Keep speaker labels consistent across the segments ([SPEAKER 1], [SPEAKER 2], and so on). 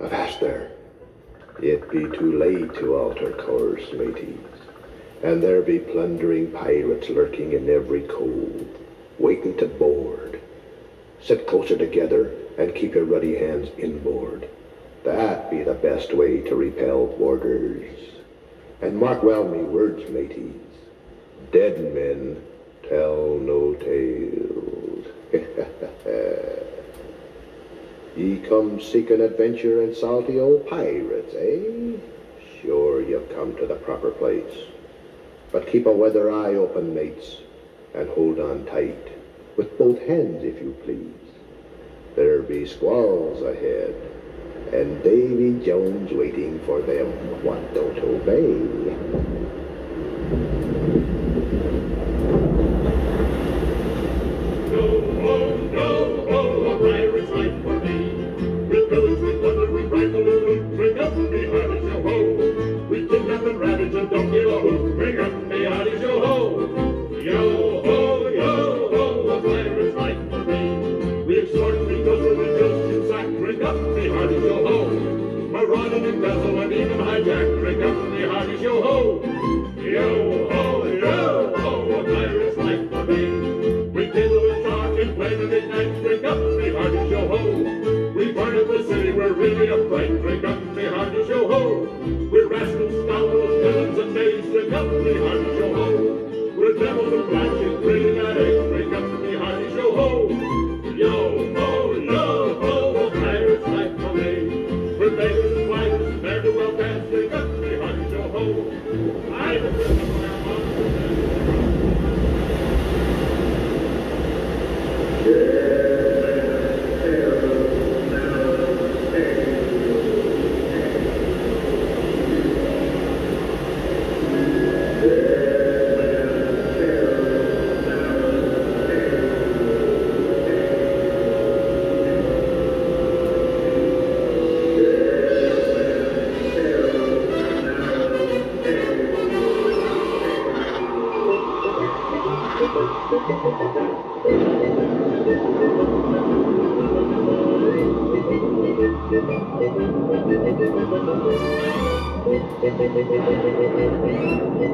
[SPEAKER 1] Avast there. It be too late to alter course, mateys. And there be plundering pirates lurking in every cove, waiting to board. Sit closer together and keep your ruddy hands inboard. That be the best way to repel boarders. And mark well me words, mateys. Dead men tell no tales. Ye come seeking adventure and salty old pirates, eh? Sure you've come to the proper place. But keep a weather eye open, mates, and hold on tight, with both hands, if you please. There be squalls ahead, and Davy Jones waiting for them what don't obey.
[SPEAKER 2] Marauding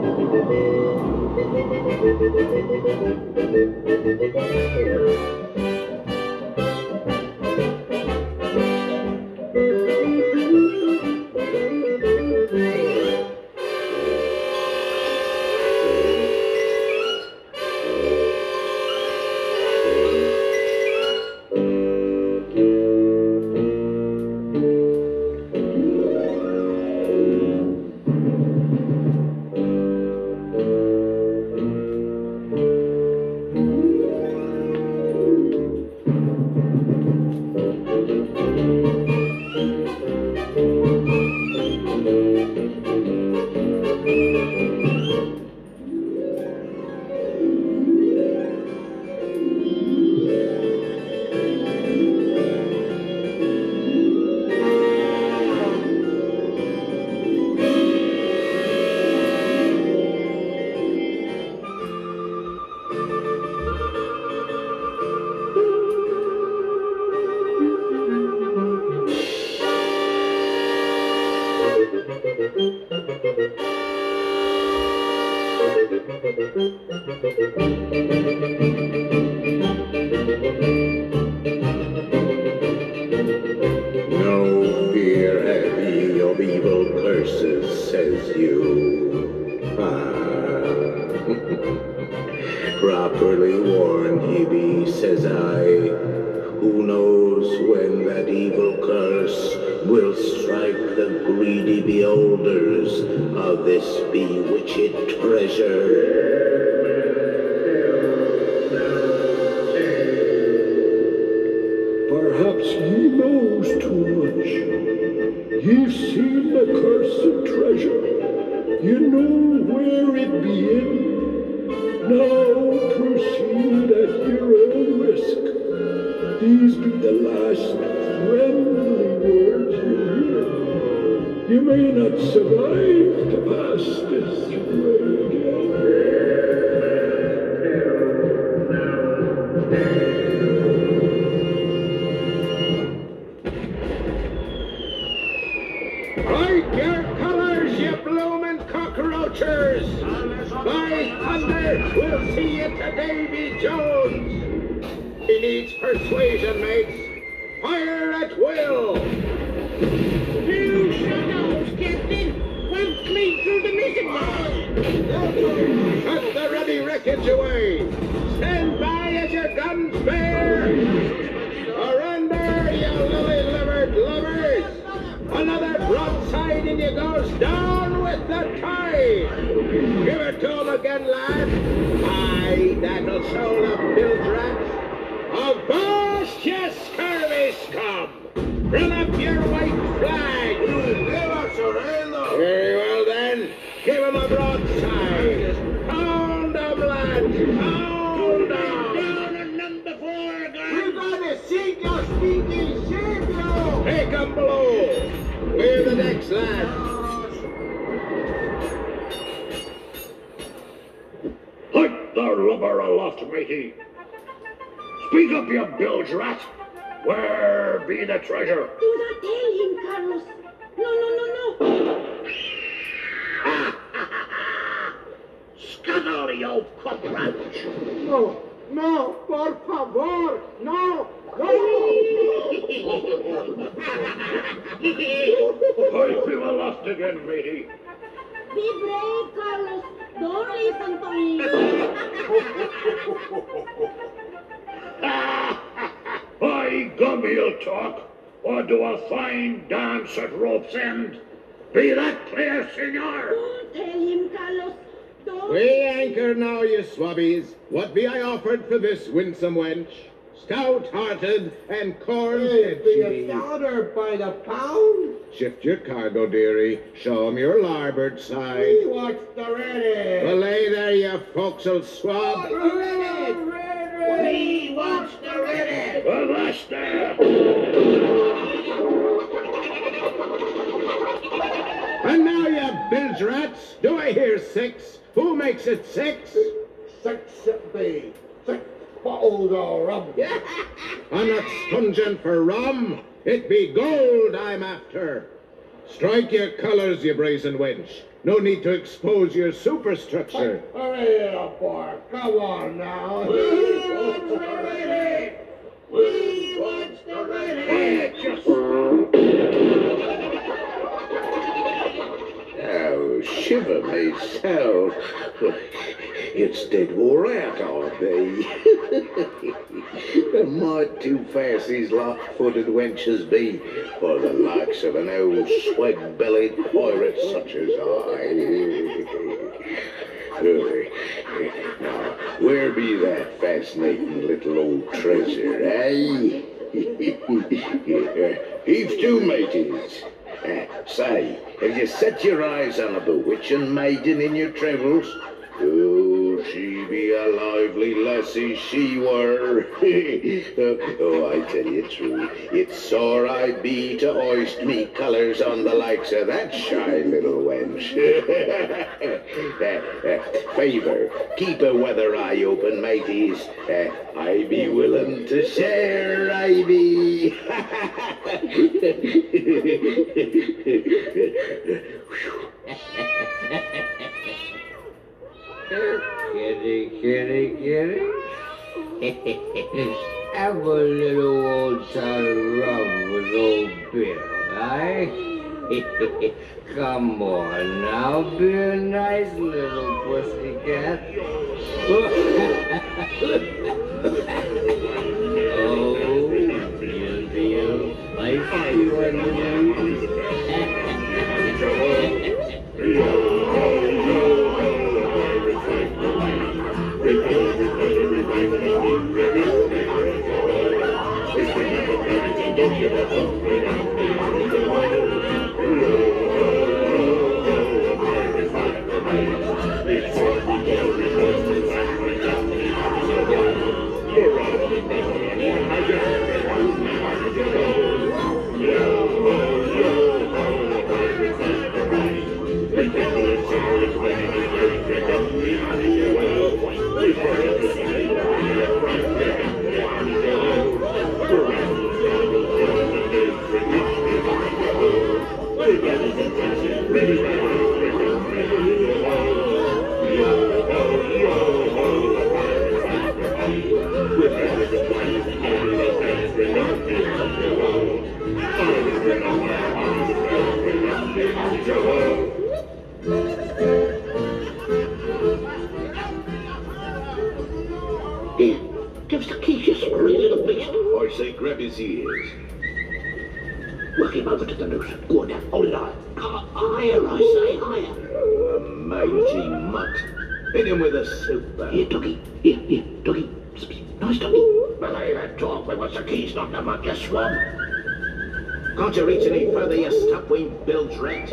[SPEAKER 1] Thank you. Properly warned he be, says I. Who knows when that evil curse will strike the greedy beholders of this bewitched treasure?
[SPEAKER 3] The last friendly words you hear. You may not survive to pass this way again.
[SPEAKER 4] Persuasion, mates. Fire at will!
[SPEAKER 5] Two shadows, Captain. One clean through the line.
[SPEAKER 4] Cut the ruddy wreckage away! Stand by as your guns bear! Surrender, you lily-livered lovers! Another broadside and you goes down with the tide! Give it to 'em again, lad! Aye, that'll show the bilge rats! Avast, you scurvy scum! Run up your white flag! Never surrender! Very well then, give him a broadside! Pound 'em, lads! Pound
[SPEAKER 5] on number four, We're
[SPEAKER 4] gonna sink your stinking ship, you! Take 'em below! Clear the decks, lads!
[SPEAKER 2] Put the lubber aloft, matey. Speak up, you bilge rat. Where be the treasure?
[SPEAKER 5] Do not tell him, Carlos. No, no, no, no.
[SPEAKER 2] Scuttle, you cockroach.
[SPEAKER 4] No, no, por favor, no,
[SPEAKER 2] Hoist him aloft again, matey.
[SPEAKER 5] Be brave, Carlos. Don't listen to me.
[SPEAKER 2] By gum, he'll talk, or do a fine dance at rope's end. Be that clear, senor?
[SPEAKER 5] Don't tell him, Carlos. Don't.
[SPEAKER 4] We anchor now, you swabbies. What be I offered for this winsome wench? Stout-hearted and corn-fed she.
[SPEAKER 6] Daughter by the pound?
[SPEAKER 4] Shift your cargo, dearie. Show 'em your larboard side.
[SPEAKER 6] We watch the ready.
[SPEAKER 4] Belay there, you forecastle swab.
[SPEAKER 6] We watch the ready.
[SPEAKER 2] Avast there!
[SPEAKER 4] And now, you bilge rats, do I hear six? Who makes it six?
[SPEAKER 6] Six it be. Six bottles of rum.
[SPEAKER 4] I'm not sponging for rum. It be gold I'm after. Strike your colors, you brazen wench. No need to expose your superstructure.
[SPEAKER 6] Hurry up, boy. Come on now.
[SPEAKER 2] We watch the ready. We watch the ready. Just
[SPEAKER 1] Shiver myself. It's dead wore out, are they? a mite too fast these light-footed wenches be for the likes of an old swag-bellied pirate such as I. now, where be that fascinating little old treasure, eh? Heave to, mateys. Say, have you set your eyes on a bewitching maiden in your travels? She be a lively lassie, she were. oh, I tell you true, it's sore I be to hoist me colours on the likes of that shy little wench. uh, uh, favor, keep a weather eye open, mateys. Uh, I be willing to share, I be.
[SPEAKER 7] kitty, kitty, kitty. Have a little old sour rub with old Bill, eh? Come on now, be a nice little pussy cat. oh, Bill, Bill, I see what you Corinthians.
[SPEAKER 1] Here, give us the keys, you squirrely little beast. I say grab his ears. Work him over to the noose. Go on now, hold it high. Higher, I say, higher. A mangy mutt. Hit him with a bag. Here, doggy. Here, here, doggy. Nice doggy. Belay that dog. Where was the keys? Not the mutt, you swab. Can't you reach any further, you stubwing bilge rat?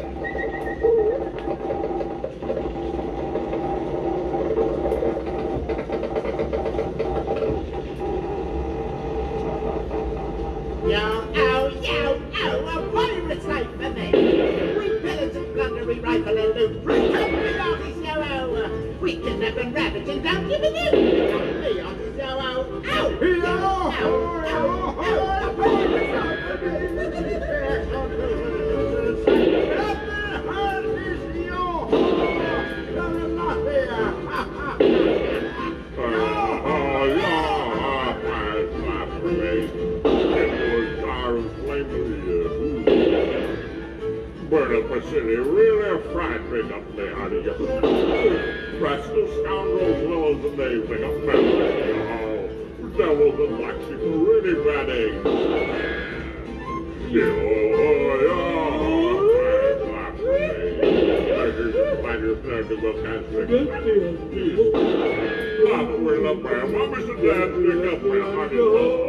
[SPEAKER 8] Yo, oh, yo, oh, a pirate's life for me. We pillage and plunder, we rifle and loot. With armies, yo, oh. We kidnap and ravage and don't give a A
[SPEAKER 2] city, really fried big up there, honey. You rascal scoundrels, and knaves, they members in your hall. Devils and sheep, really bad eggs. Yo, yo, clap for me. Tigers, spiders, nerds, look and Stop, we're up there. Mama's and dad's pick up, we're honey.